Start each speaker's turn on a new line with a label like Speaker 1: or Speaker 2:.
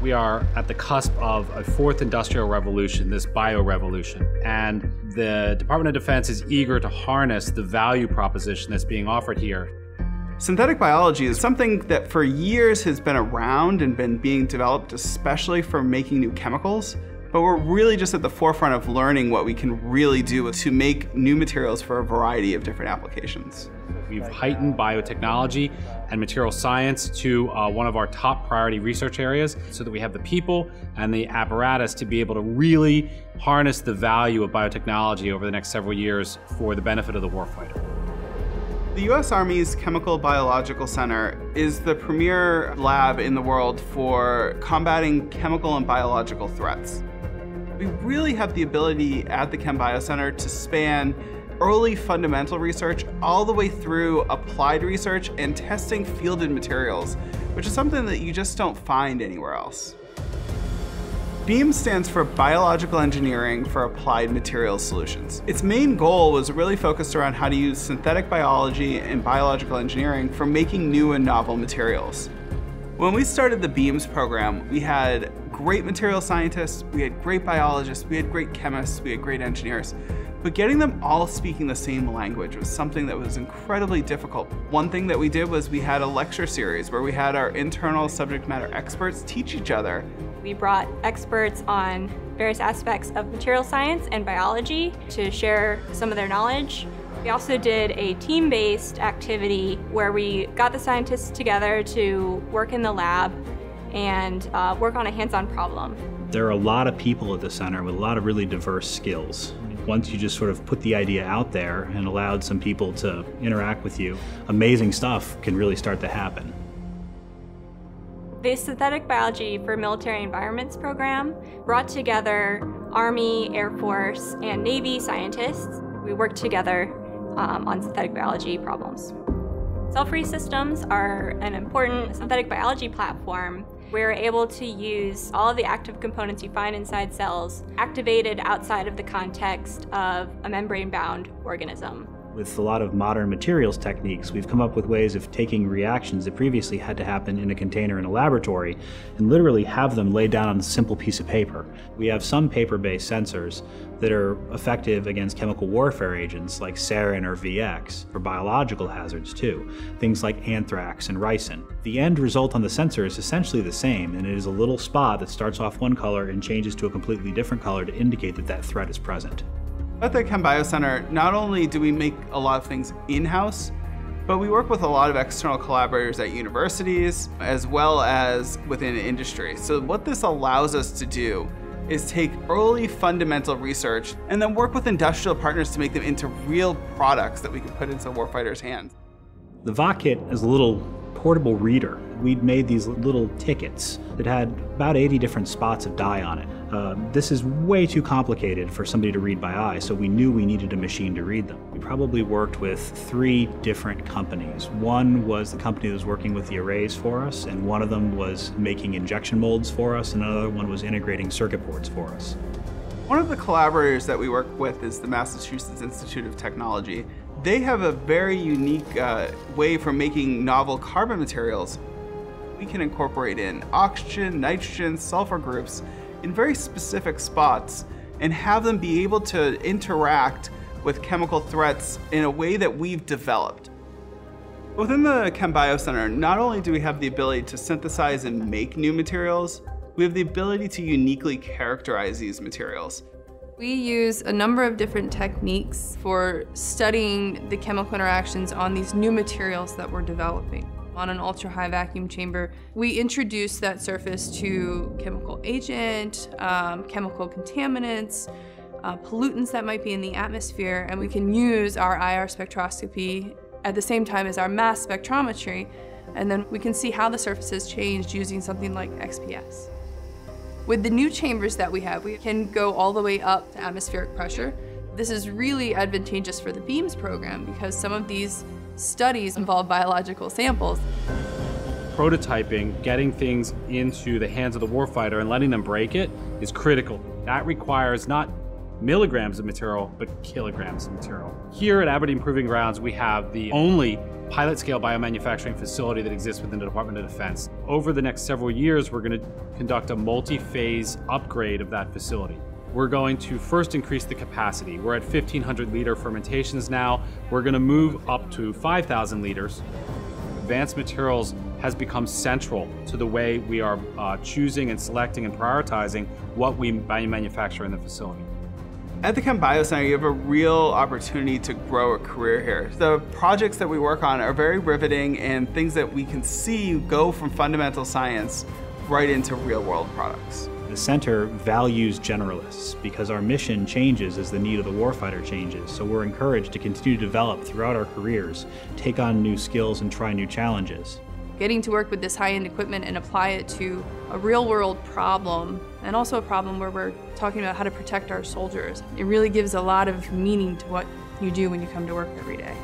Speaker 1: We are at the cusp of a fourth industrial revolution, this bio revolution. And the Department of Defense is eager to harness the value proposition that's being offered here.
Speaker 2: Synthetic biology is something that for years has been around and been being developed, especially for making new chemicals. But we're really just at the forefront of learning what we can really do to make new materials for a variety of different applications.
Speaker 1: We've heightened biotechnology and material science to uh, one of our top priority research areas so that we have the people and the apparatus to be able to really harness the value of biotechnology over the next several years for the benefit of the warfighter.
Speaker 2: The U.S. Army's Chemical Biological Center is the premier lab in the world for combating chemical and biological threats. We really have the ability at the Chem Bio Center to span early fundamental research all the way through applied research and testing fielded materials, which is something that you just don't find anywhere else. BEAM stands for Biological Engineering for Applied Materials Solutions. Its main goal was really focused around how to use synthetic biology and biological engineering for making new and novel materials. When we started the BEAMS program, we had great material scientists, we had great biologists, we had great chemists, we had great engineers. But getting them all speaking the same language was something that was incredibly difficult. One thing that we did was we had a lecture series where we had our internal subject matter experts teach each other.
Speaker 3: We brought experts on various aspects of material science and biology to share some of their knowledge. We also did a team-based activity where we got the scientists together to work in the lab and uh, work on a hands-on problem.
Speaker 4: There are a lot of people at the center with a lot of really diverse skills once you just sort of put the idea out there and allowed some people to interact with you, amazing stuff can really start to happen.
Speaker 3: The Synthetic Biology for Military Environments program brought together Army, Air Force, and Navy scientists. We worked together um, on synthetic biology problems. Cell-free systems are an important synthetic biology platform we're able to use all of the active components you find inside cells activated outside of the context of a membrane-bound organism.
Speaker 4: With a lot of modern materials techniques, we've come up with ways of taking reactions that previously had to happen in a container in a laboratory and literally have them laid down on a simple piece of paper. We have some paper-based sensors that are effective against chemical warfare agents like sarin or VX, for biological hazards too, things like anthrax and ricin. The end result on the sensor is essentially the same, and it is a little spot that starts off one color and changes to a completely different color to indicate that that threat is present.
Speaker 2: At the Chem Center, not only do we make a lot of things in-house, but we work with a lot of external collaborators at universities as well as within industry. So what this allows us to do is take early fundamental research and then work with industrial partners to make them into real products that we can put into warfighters' hands.
Speaker 4: The VOC is a little portable reader. We'd made these little tickets that had about 80 different spots of dye on it. Uh, this is way too complicated for somebody to read by eye, so we knew we needed a machine to read them. We probably worked with three different companies. One was the company that was working with the arrays for us, and one of them was making injection molds for us, and another one was integrating circuit boards for us.
Speaker 2: One of the collaborators that we work with is the Massachusetts Institute of Technology. They have a very unique uh, way for making novel carbon materials. We can incorporate in oxygen, nitrogen, sulfur groups in very specific spots and have them be able to interact with chemical threats in a way that we've developed. Within the ChemBio Center, not only do we have the ability to synthesize and make new materials, we have the ability to uniquely characterize these materials.
Speaker 5: We use a number of different techniques for studying the chemical interactions on these new materials that we're developing. On an ultra high vacuum chamber, we introduce that surface to chemical agent, um, chemical contaminants, uh, pollutants that might be in the atmosphere, and we can use our IR spectroscopy at the same time as our mass spectrometry, and then we can see how the surface has changed using something like XPS. With the new chambers that we have, we can go all the way up to atmospheric pressure. This is really advantageous for the BEAMS program because some of these studies involve biological samples.
Speaker 1: Prototyping, getting things into the hands of the warfighter and letting them break it is critical. That requires not milligrams of material, but kilograms of material. Here at Aberdeen Proving Grounds, we have the only pilot scale biomanufacturing facility that exists within the Department of Defense. Over the next several years, we're going to conduct a multi phase upgrade of that facility. We're going to first increase the capacity. We're at 1,500 liter fermentations now. We're going to move up to 5,000 liters. Advanced materials has become central to the way we are uh, choosing and selecting and prioritizing what we manufacture in the facility.
Speaker 2: At the Chem Center, you have a real opportunity to grow a career here. The projects that we work on are very riveting and things that we can see go from fundamental science right into real world products.
Speaker 4: The center values generalists because our mission changes as the need of the warfighter changes. So we're encouraged to continue to develop throughout our careers, take on new skills, and try new challenges.
Speaker 5: Getting to work with this high end equipment and apply it to a real world problem, and also a problem where we're talking about how to protect our soldiers, it really gives a lot of meaning to what you do when you come to work every day.